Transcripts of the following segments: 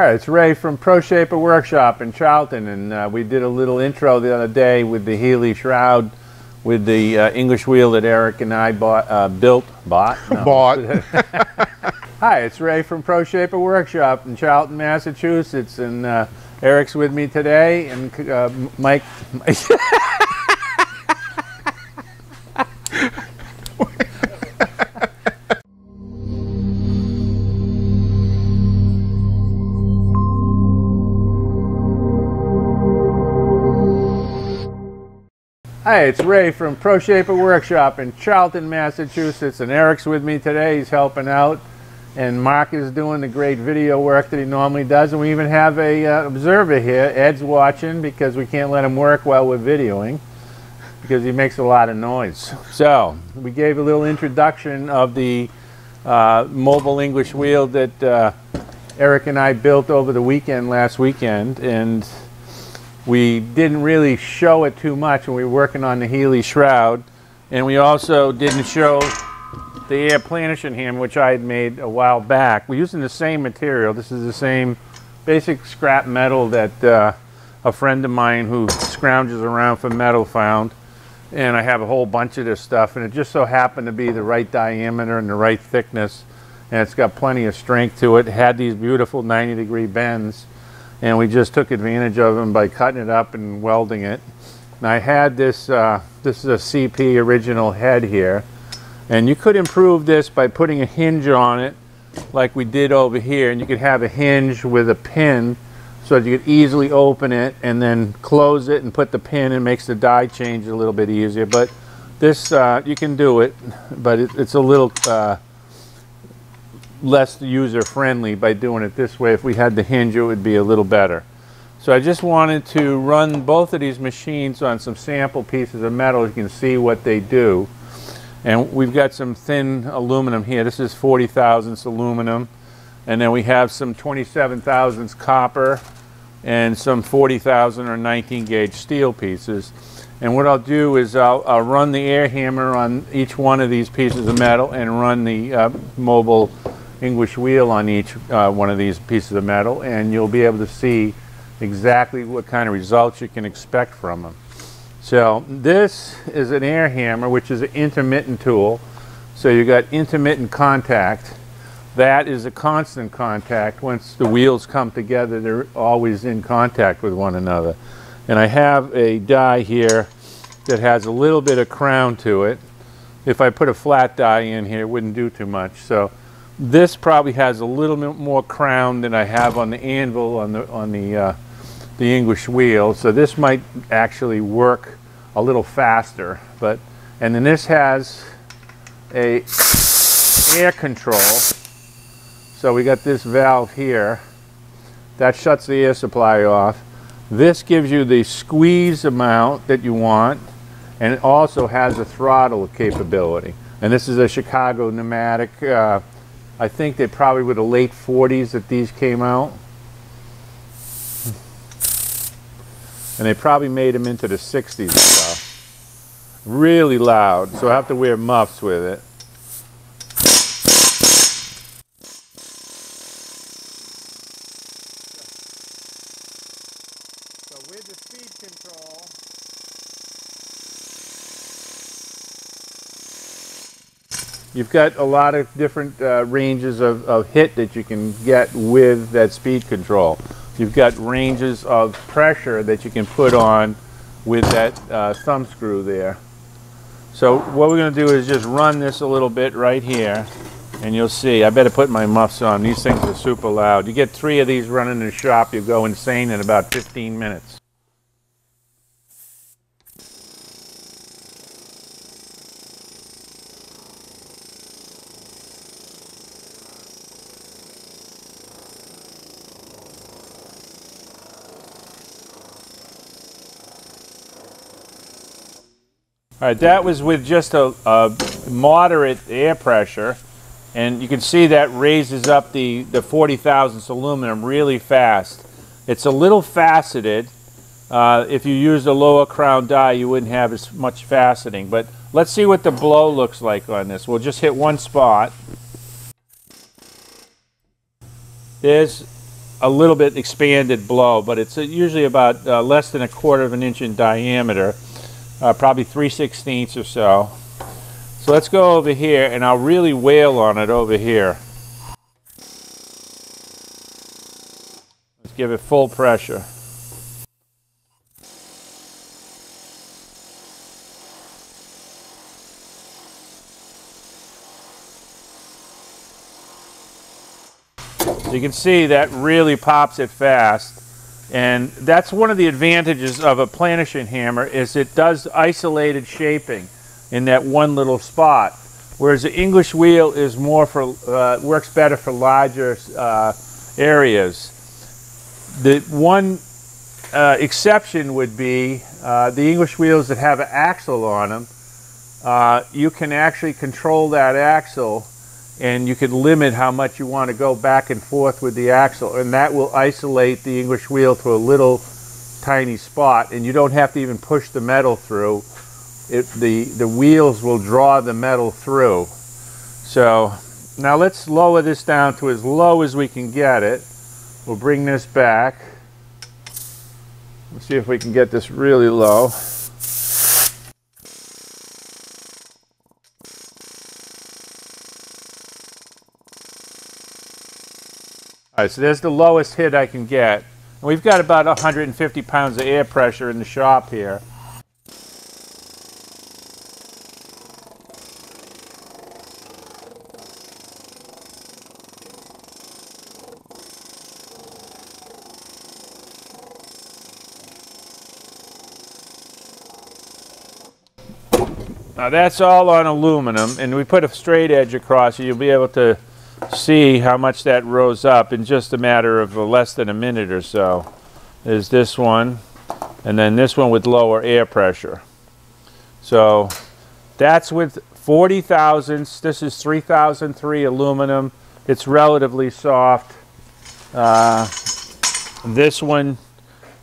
All right, it's Wray from Pro Shaper Workshop in Charlton, and uh, we did a little intro the other day with the Healey shroud with the uh, English wheel that Eric and I bought, uh, built, bought, no. bought. Hi, it's Wray from Pro Shaper Workshop in Charlton, Massachusetts, and uh, Eric's with me today, and uh, Mike. Hi, it's Wray from Pro Shaper Workshop in Charlton, Massachusetts, and Eric's with me today. He's helping out, and Mark is doing the great video work that he normally does, and we even have a uh, observer here. Ed's watching because we can't let him work while we're videoing because he makes a lot of noise. So we gave a little introduction of the uh, mobile English wheel that uh, Eric and I built over the weekend last weekend, and we didn't really show it too much when we were working on the Healey shroud. And we also didn't show the air planishing hammer, which I had made a while back. We're using the same material. This is the same basic scrap metal that uh, a friend of mine who scrounges around for metal found. And I have a whole bunch of this stuff, and it just so happened to be the right diameter and the right thickness. And it's got plenty of strength to it. it had these beautiful 90 degree bends and we just took advantage of them by cutting it up and welding it. And I had this, uh, this is a CP original head here, and you could improve this by putting a hinge on it like we did over here, and you could have a hinge with a pin so that you could easily open it and then close it and put the pin and makes the die change a little bit easier. But this, uh, you can do it, but it, it's a little uh, less user friendly by doing it this way. If we had the hinge, it would be a little better. So I just wanted to run both of these machines on some sample pieces of metal. You can see what they do. And we've got some thin aluminum here. This is 40 thousandths aluminum. And then we have some 27 thousandths copper and some 40 thousand or 19 gauge steel pieces. And what I'll do is I'll, I'll, run the air hammer on each one of these pieces of metal and run the uh, mobile English wheel on each uh, one of these pieces of metal and you'll be able to see exactly what kind of results you can expect from them. So this is an air hammer which is an intermittent tool. So you've got intermittent contact. That is a constant contact. Once the wheels come together they're always in contact with one another. And I have a die here that has a little bit of crown to it. If I put a flat die in here it wouldn't do too much. So this probably has a little bit more crown than I have on the anvil on the on the uh, the English wheel. So this might actually work a little faster. But and then this has a air control. So we got this valve here that shuts the air supply off. This gives you the squeeze amount that you want and it also has a throttle capability. And this is a Chicago pneumatic uh, I think they probably were the late 40s that these came out. And they probably made them into the 60s so. Really loud, so I have to wear muffs with it. So with the speed control, You've got a lot of different uh, ranges of, of hit that you can get with that speed control. You've got ranges of pressure that you can put on with that uh, thumb screw there. So what we're going to do is just run this a little bit right here and you'll see. I better put my muffs on. These things are super loud. You get three of these running in the shop, you go insane in about 15 minutes. All right, that was with just a, a, moderate air pressure, and you can see that raises up the, the 40 thousandths aluminum really fast. It's a little faceted. Uh, if you used a lower crown die, you wouldn't have as much faceting. But let's see what the blow looks like on this. We'll just hit one spot. There's a little bit expanded blow, but it's usually about uh, less than a quarter of an inch in diameter, uh, probably 3 sixteenths or so. So let's go over here and I'll really wail on it over here. Let's give it full pressure. You can see that really pops it fast. And that's one of the advantages of a planishing hammer is it does isolated shaping in that one little spot. Whereas the English wheel is more for, uh, works better for larger uh, areas. The one uh, exception would be uh, the English wheels that have an axle on them. Uh, you can actually control that axle and you can limit how much you want to go back and forth with the axle and that will isolate the English wheel to a little tiny spot and you don't have to even push the metal through. It, the the wheels will draw the metal through. So now let's lower this down to as low as we can get it. We'll bring this back. Let's see if we can get this really low So there's the lowest hit I can get. And we've got about 150 pounds of air pressure in the shop here. Now that's all on aluminum and we put a straight edge across it. You'll be able to see how much that rose up in just a matter of less than a minute or so. There's this one, and then this one with lower air pressure. So that's with 40 thousandths. This is 3003 aluminum. It's relatively soft. Uh, this one,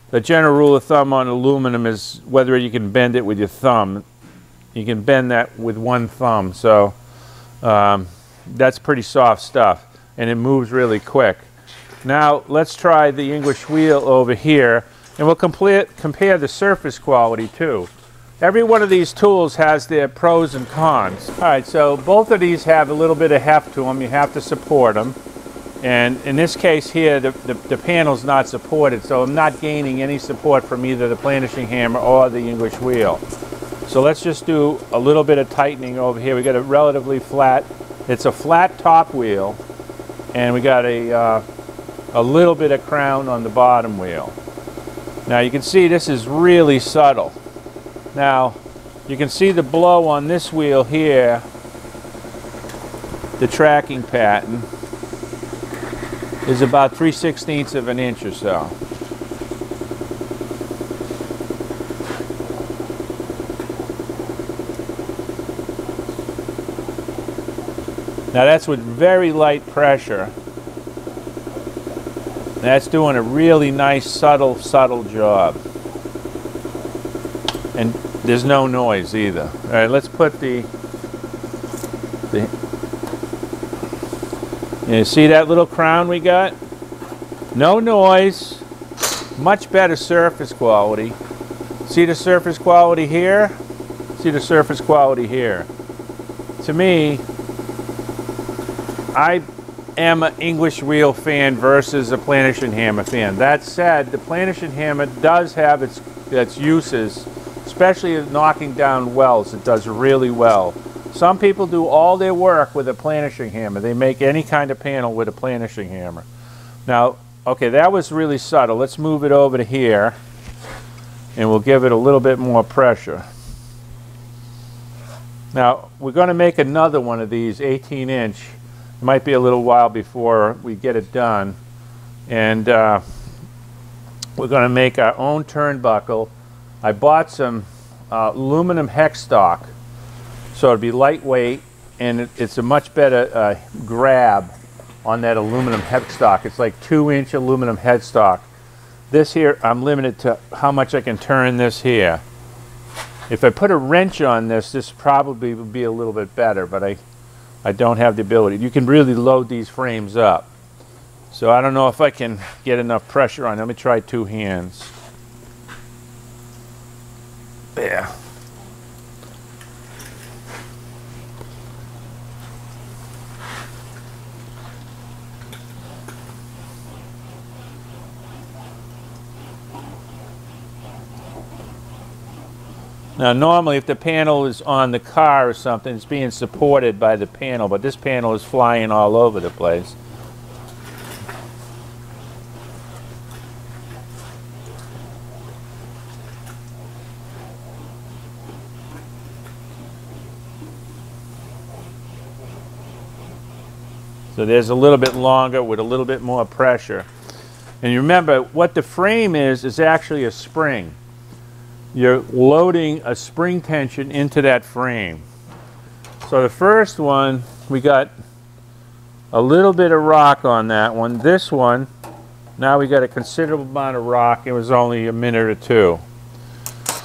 the general rule of thumb on aluminum is whether you can bend it with your thumb. You can bend that with one thumb. So um, that's pretty soft stuff and it moves really quick. Now let's try the English wheel over here and we'll compare, compare the surface quality too. Every one of these tools has their pros and cons. All right, so both of these have a little bit of heft to them. You have to support them. And in this case here, the, the, the panel's not supported, so I'm not gaining any support from either the planishing hammer or the English wheel. So let's just do a little bit of tightening over here. We got a relatively flat it's a flat top wheel and we got a, uh, a little bit of crown on the bottom wheel. Now you can see this is really subtle. Now you can see the blow on this wheel here, the tracking pattern, is about 3 16ths of an inch or so. Now that's with very light pressure. That's doing a really nice, subtle, subtle job. And there's no noise either. All right, let's put the, the you see that little crown we got? No noise, much better surface quality. See the surface quality here? See the surface quality here. To me, I am an English wheel fan versus a Planishing Hammer fan. That said, the Planishing Hammer does have its, its uses, especially in knocking down wells. It does really well. Some people do all their work with a Planishing Hammer. They make any kind of panel with a Planishing Hammer. Now, okay, that was really subtle. Let's move it over to here, and we'll give it a little bit more pressure. Now, we're going to make another one of these 18 inch it might be a little while before we get it done. And uh, we're going to make our own turnbuckle. I bought some uh, aluminum hex stock, so it'd be lightweight, and it, it's a much better uh, grab on that aluminum hex stock. It's like two inch aluminum hex stock. This here, I'm limited to how much I can turn this here. If I put a wrench on this, this probably would be a little bit better, but I I don't have the ability. You can really load these frames up. So I don't know if I can get enough pressure on. Let me try two hands. There. Now normally if the panel is on the car or something, it's being supported by the panel, but this panel is flying all over the place. So there's a little bit longer with a little bit more pressure. And you remember what the frame is, is actually a spring you're loading a spring tension into that frame. So the first one, we got a little bit of rock on that one. This one, now we got a considerable amount of rock. It was only a minute or two.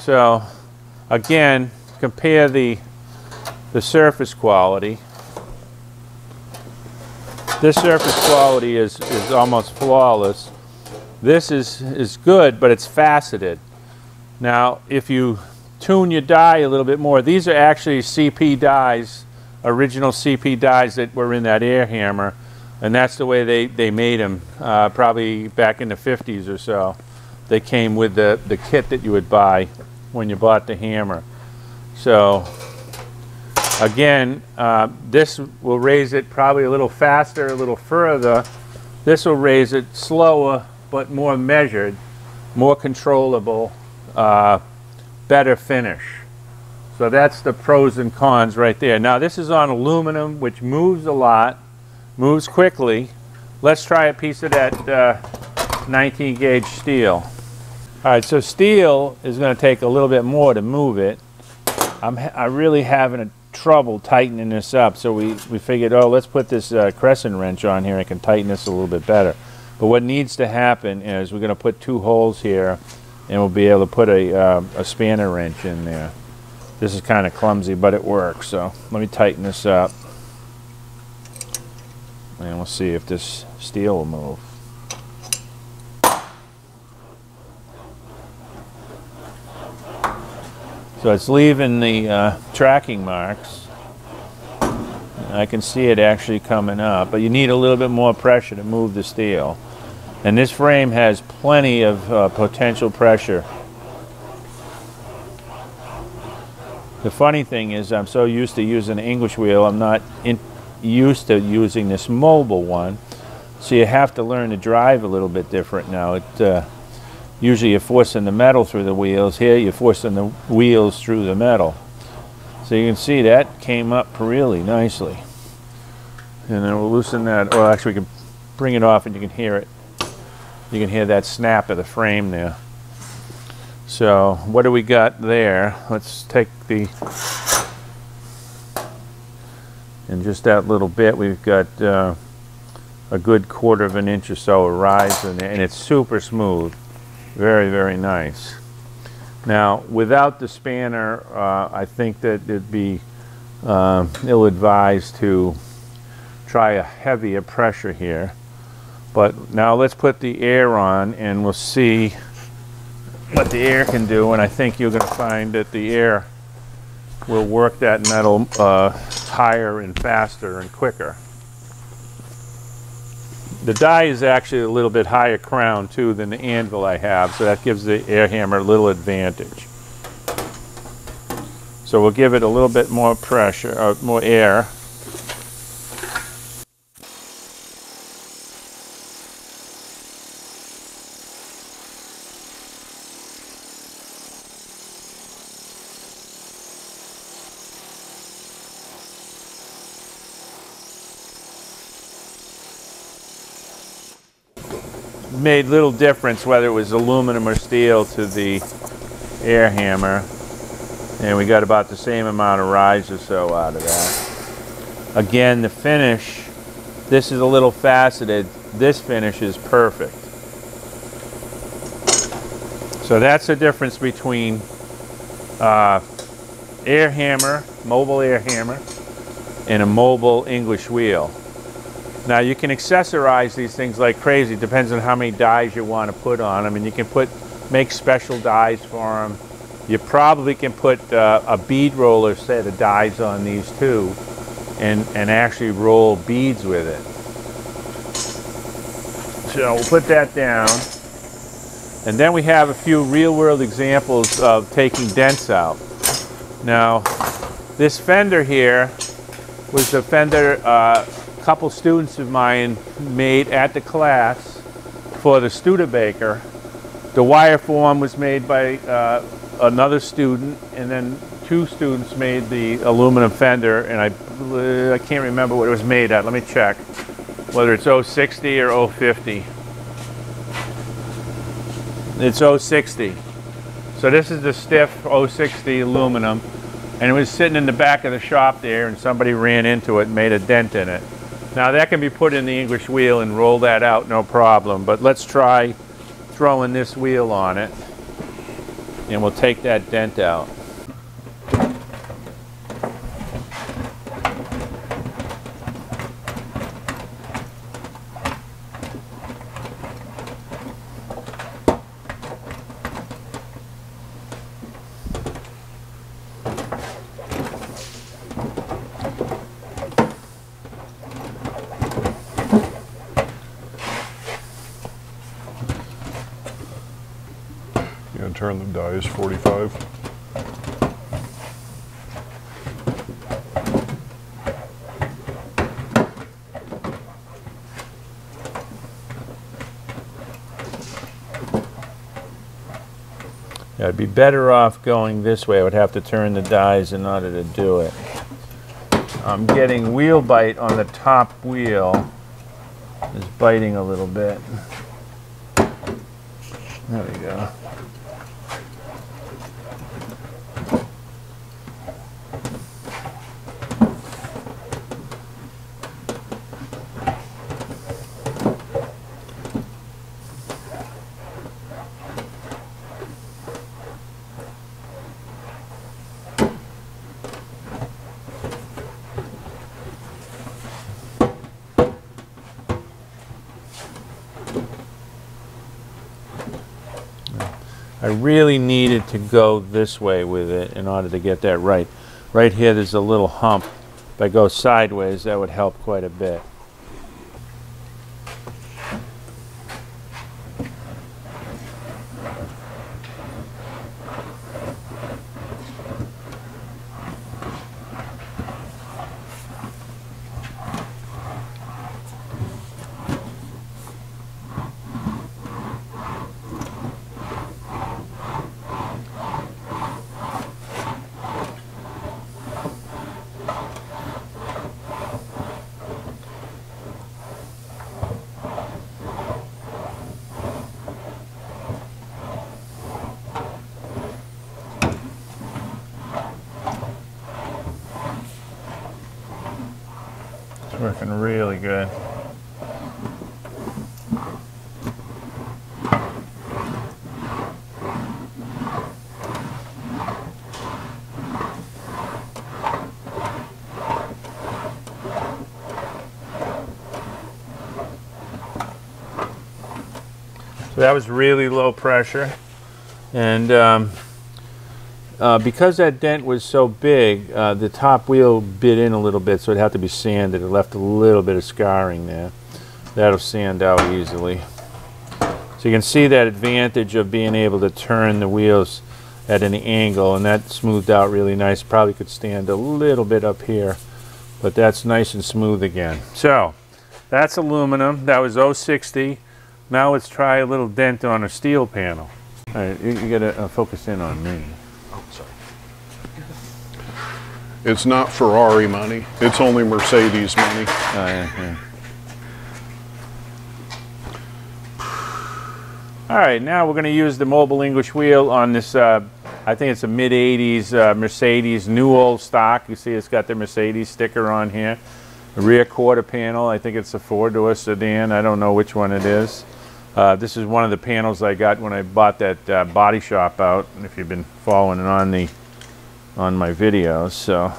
So again, compare the, the surface quality. This surface quality is, is almost flawless. This is, is good, but it's faceted. Now, if you tune your die a little bit more, these are actually CP dies, original CP dies that were in that air hammer, and that's the way they, they made them, uh, probably back in the 50s or so. They came with the, the kit that you would buy when you bought the hammer. So, again, uh, this will raise it probably a little faster, a little further. This will raise it slower, but more measured, more controllable, uh, better finish. So that's the pros and cons right there. Now this is on aluminum, which moves a lot, moves quickly. Let's try a piece of that uh, 19 gauge steel. All right, so steel is going to take a little bit more to move it. I'm I really having a trouble tightening this up, so we, we figured, oh, let's put this uh, crescent wrench on here and can tighten this a little bit better. But what needs to happen is we're going to put two holes here and we'll be able to put a, uh, a spanner wrench in there. This is kind of clumsy, but it works. So let me tighten this up. And we'll see if this steel will move. So it's leaving the uh, tracking marks. I can see it actually coming up, but you need a little bit more pressure to move the steel. And this frame has plenty of uh, potential pressure. The funny thing is I'm so used to using an English wheel, I'm not used to using this mobile one. So you have to learn to drive a little bit different now. It uh, Usually you're forcing the metal through the wheels. Here you're forcing the wheels through the metal. So you can see that came up really nicely. And then we'll loosen that, well actually we can bring it off and you can hear it. You can hear that snap of the frame there. So what do we got there? Let's take the, in just that little bit, we've got uh, a good quarter of an inch or so of rise in there, and it's super smooth. Very, very nice. Now, without the spanner, uh, I think that it'd be uh, ill-advised to try a heavier pressure here. But now let's put the air on and we'll see what the air can do. And I think you're going to find that the air will work that metal uh, higher and faster and quicker. The die is actually a little bit higher crown too than the anvil I have, so that gives the air hammer a little advantage. So we'll give it a little bit more pressure, uh, more air. Made little difference whether it was aluminum or steel to the air hammer. And we got about the same amount of rise or so out of that. Again, the finish, this is a little faceted. This finish is perfect. So that's the difference between uh, air hammer, mobile air hammer, and a mobile English wheel. Now you can accessorize these things like crazy. Depends on how many dies you want to put on them. And you can put, make special dies for them. You probably can put uh, a bead roller set of dies on these too and, and actually roll beads with it. So we'll put that down. And then we have a few real world examples of taking dents out. Now, this fender here was a fender uh, couple students of mine made at the class for the Studebaker. The wire form was made by uh, another student, and then two students made the aluminum fender, and I, I can't remember what it was made at. Let me check, whether it's 060 or 050. It's 060. So this is the stiff 060 aluminum, and it was sitting in the back of the shop there, and somebody ran into it and made a dent in it. Now that can be put in the English wheel and roll that out, no problem. But let's try throwing this wheel on it, and we'll take that dent out. and turn the dies 45. Yeah, I'd be better off going this way. I would have to turn the dies in order to do it. I'm getting wheel bite on the top wheel. It's biting a little bit. There we go. I really needed to go this way with it in order to get that right. Right here there's a little hump. If I go sideways that would help quite a bit. It's working really good. So that was really low pressure. And um, uh, because that dent was so big, uh, the top wheel bit in a little bit, so it had to be sanded. It left a little bit of scarring there. That'll sand out easily. So you can see that advantage of being able to turn the wheels at an angle, and that smoothed out really nice. Probably could stand a little bit up here, but that's nice and smooth again. So that's aluminum. That was 060. Now let's try a little dent on a steel panel. All right, you, you gotta uh, focus in on me. Oh, sorry. It's not Ferrari money. It's only Mercedes money. Oh, yeah, yeah. All right, now we're going to use the mobile English wheel on this, uh, I think it's a mid-80s uh, Mercedes new old stock. You see it's got the Mercedes sticker on here. The rear quarter panel, I think it's a four-door sedan. I don't know which one it is. Uh, this is one of the panels I got when I bought that uh, body shop out, if you've been following on, the, on my videos. So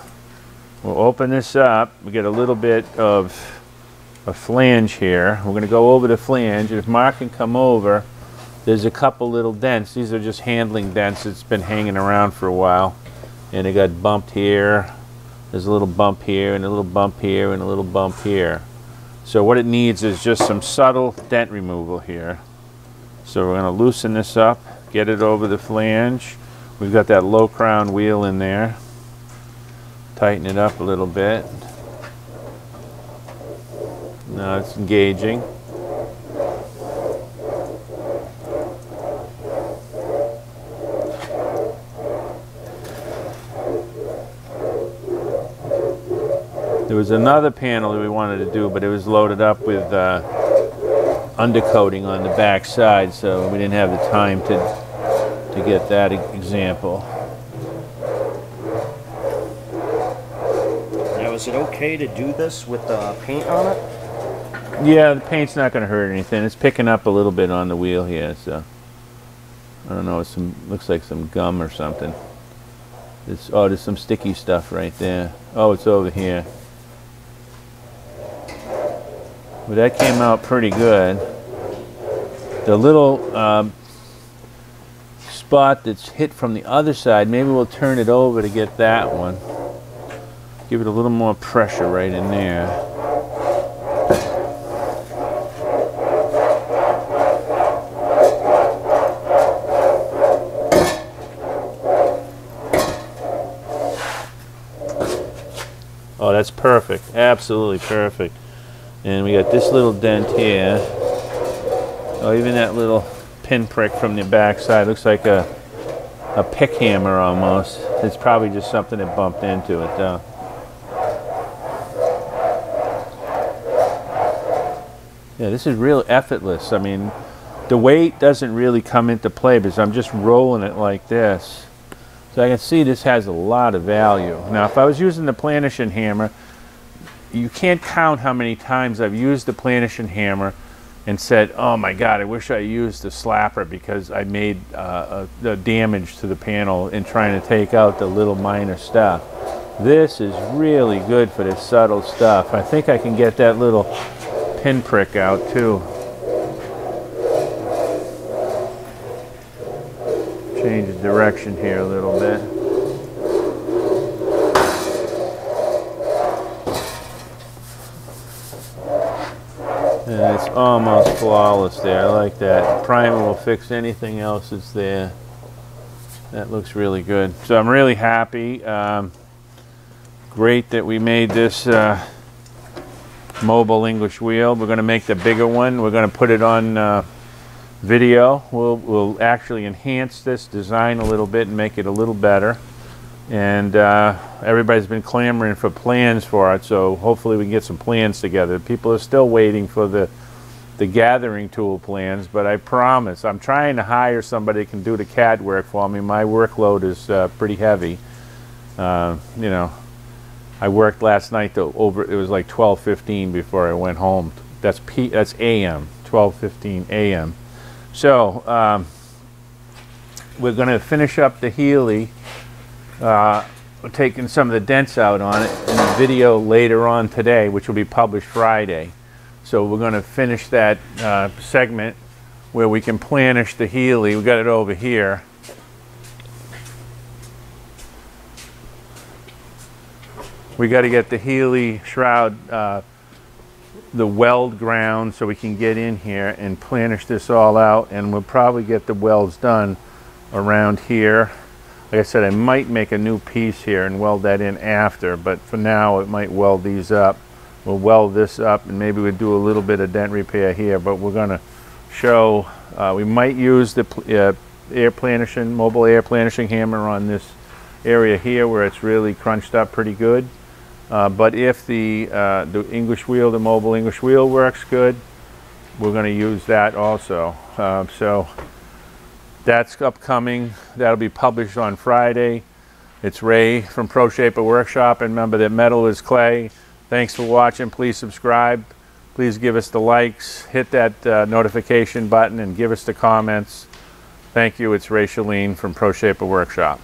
we'll open this up. We get a little bit of a flange here. We're going to go over the flange, if Mark can come over, there's a couple little dents. These are just handling dents. It's been hanging around for a while. And it got bumped here. There's a little bump here, and a little bump here, and a little bump here. So what it needs is just some subtle dent removal here. So we're going to loosen this up, get it over the flange. We've got that low crown wheel in there. Tighten it up a little bit. Now it's engaging. There was another panel that we wanted to do, but it was loaded up with uh, undercoating on the back side, so we didn't have the time to to get that example. Now, is it okay to do this with the paint on it? Yeah, the paint's not going to hurt anything. It's picking up a little bit on the wheel here, so I don't know. It's some looks like some gum or something. It's oh, there's some sticky stuff right there. Oh, it's over here. But that came out pretty good. The little um, spot that's hit from the other side, maybe we'll turn it over to get that one. Give it a little more pressure right in there. Oh, that's perfect. Absolutely perfect. And we got this little dent here. Oh, even that little pinprick from the backside. looks like a a pick hammer almost. It's probably just something that bumped into it though. Yeah, this is real effortless. I mean, the weight doesn't really come into play because I'm just rolling it like this. So I can see this has a lot of value. Now, if I was using the Planishin hammer, you can't count how many times I've used the Planishin hammer and said, "Oh my God, I wish I used the slapper because I made uh, a, a damage to the panel in trying to take out the little minor stuff." This is really good for this subtle stuff. I think I can get that little pinprick out too. Change the direction here a little bit. And it's almost flawless there. I like that. Primer will fix anything else that's there. That looks really good. So I'm really happy. Um, great that we made this uh, mobile English wheel. We're going to make the bigger one. We're going to put it on uh, video. We'll, we'll actually enhance this design a little bit and make it a little better. And uh, everybody's been clamoring for plans for it, so hopefully we can get some plans together. People are still waiting for the the gathering tool plans, but I promise I'm trying to hire somebody that can do the CAD work for me. My workload is uh, pretty heavy. Uh, you know, I worked last night over. It was like 12:15 before I went home. That's P. That's AM. 12:15 AM. So um, we're going to finish up the Healey. Uh, taking some of the dents out on it in a video later on today, which will be published Friday. So we're going to finish that uh, segment where we can planish the Healey. We got it over here. We got to get the Healey shroud, uh, the weld ground, so we can get in here and planish this all out. And we'll probably get the welds done around here. Like I said, I might make a new piece here and weld that in after, but for now it might weld these up. We'll weld this up and maybe we'll do a little bit of dent repair here, but we're going to show, uh, we might use the uh, air planishing, mobile air planishing hammer on this area here where it's really crunched up pretty good. Uh, but if the, uh, the English wheel, the mobile English wheel works good, we're going to use that also. Uh, so that's upcoming. That'll be published on Friday. It's Wray from Pro Shaper Workshop. And remember that metal is clay. Thanks for watching. Please subscribe. Please give us the likes. Hit that uh, notification button and give us the comments. Thank you. It's Wray Schelin from Pro Shaper Workshop.